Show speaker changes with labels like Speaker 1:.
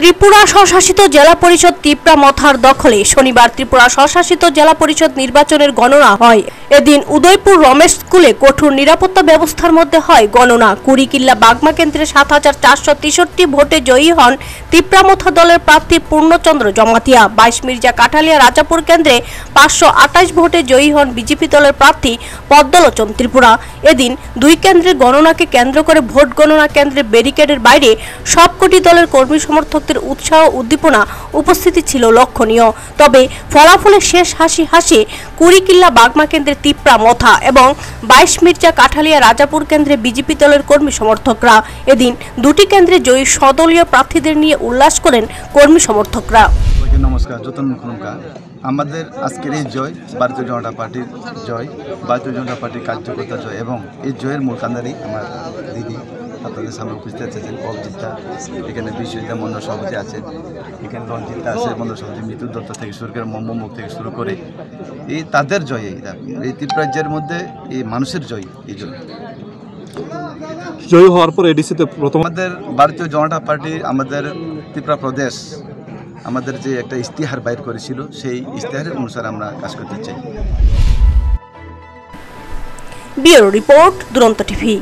Speaker 1: ত্রিপুরা স্বশাসিত জেলা পরিষদ তিপ্রা মথার দখলে। শনিবার ত্রিপুরা স্বশাসিত জেলা পরিষদ নির্বাচনের গণনা হয়। এদিন উদয়পুর রমেশ স্কুলে কঠোর নিরাপত্তা ব্যবস্থার মধ্যে হয় গণনা। কুড়িকিল্লা বাগমা কেন্দ্রে সাত হাজার চারশো তেষট্টি ভোটে জয়ী হন তিপ্রামথা দলের প্রার্থী পূর্ণচন্দ্র জমাতিয়া। বাইশ মির্জা কাঠালিয়া রাজাপুর কেন্দ্রে পাঁচশো আঠাশ ভোটে জয়ী হন বিজেপি দলের প্রার্থী পদ্মলোচন ত্রিপুরা। এদিন দুই কেন্দ্রের গণনাকে কেন্দ্র করে ভোট গণনা কেন্দ্রের ব্যারিকেডের বাইরে সবকটি দলের কর্মী সমর্থকদের উৎসাহ উদ্দীপনা উপস্থিতি ছিল লক্ষণীয়। তবে ফলাফলে শেষ হাসি হাসে কুড়িকিল্লা বাগমা কেন্দ্রে তিপ্রা মথা এবং বাইশ মির্জা কাঠালিয়া রাজাপুর কেন্দ্রে বিজেপি দলের কর্মী সমর্থকরা। এদিন দুটি কেন্দ্রে জয়ী সদলীয় প্রার্থীদের নিয়ে উল্লাস করেন কর্মী সমর্থকরা।
Speaker 2: নমস্কার, যতন মুখনকা আমাদের আজকের এই জয় ভারতীয় জনতা পার্টির জয়, ভারতীয় জনতা পার্টির কার্যকর্তা জয় এবং এই জয়ের মূল কান্দারি আমার দিদি। আপনাদের সামনে উপস্থিত আছেন অভিজিৎটা এখানে বিশ্বজিৎ মন্ডল সভাপতি আছেন এখানে রঞ্জিতা আছে মন্ডল সভাপতি মৃত্যু দত্ত থেকে শুরু করে মোহাম্মদ থেকে শুরু করে এই তাদের জয় এই ত্রিপুরাজ্যের মধ্যে এই মানুষের জয় এই জয়।
Speaker 3: জয়ী হওয়ার পর এডিসিতে প্রথম
Speaker 2: আমাদের ভারতীয় জনতা পার্টি আমাদের ত্রিপুরা প্রদেশ আমাদের যে একটা ইস্তিহার বাইর করেছিল সেই ইস্তিহারের অনুসারে আমরা কাজ করতে চাই।
Speaker 1: Bureau report Duronto TV.